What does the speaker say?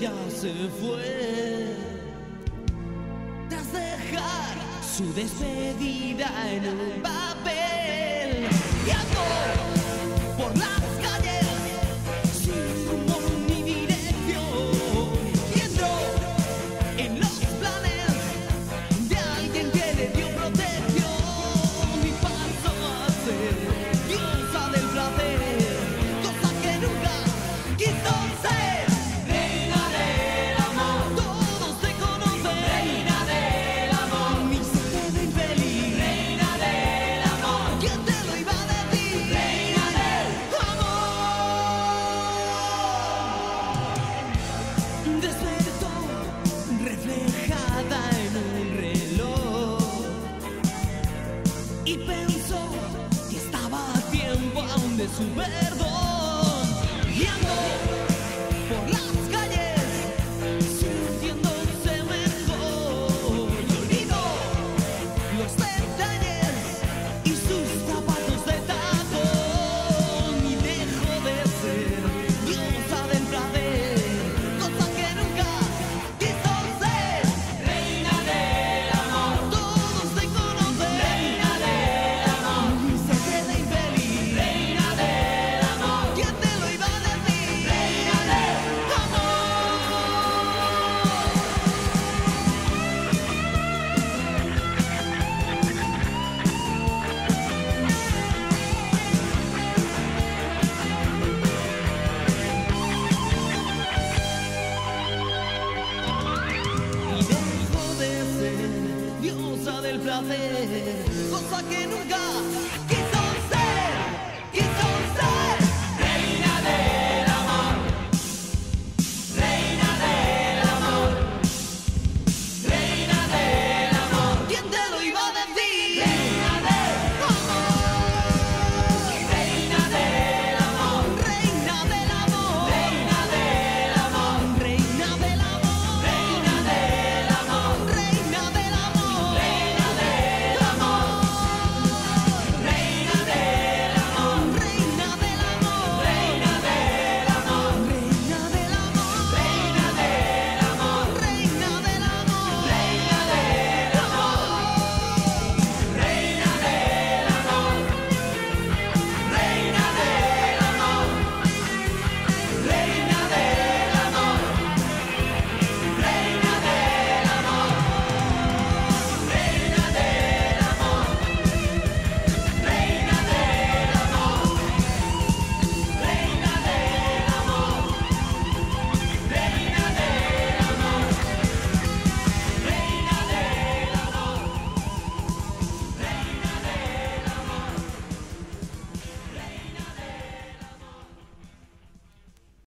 Ya se fue. Tras dejar su despedida en el papel. su perdón. del placer, cosa que nunca